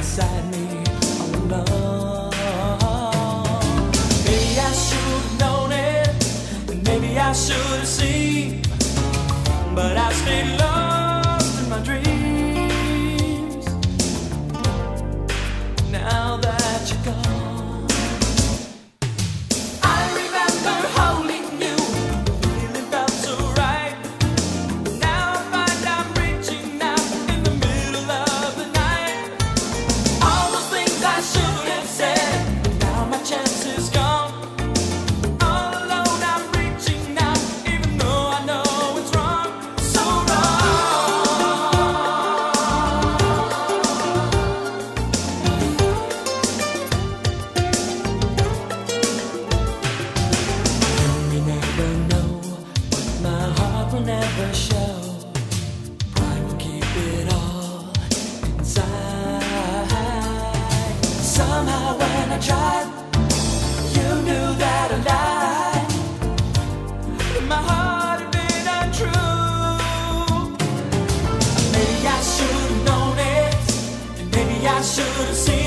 inside me. Oh, maybe I should have known it. Maybe I should have seen. Should have known it, maybe I should have seen.